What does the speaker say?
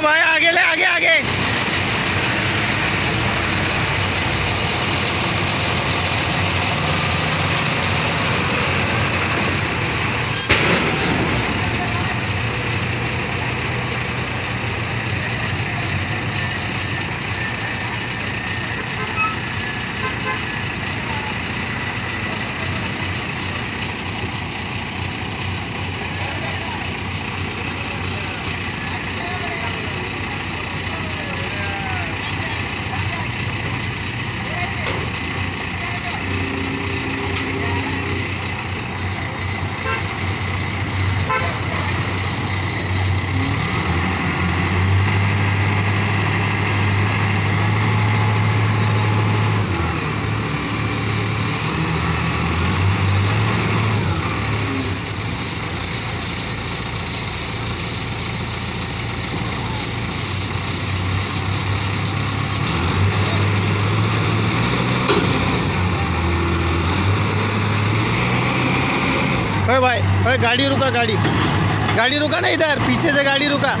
भाई आगे ले आगे। अरे भाई अरे गाड़ी रुका गाड़ी। गाड़ी रुका ना इधर पीछे से गाड़ी रुका।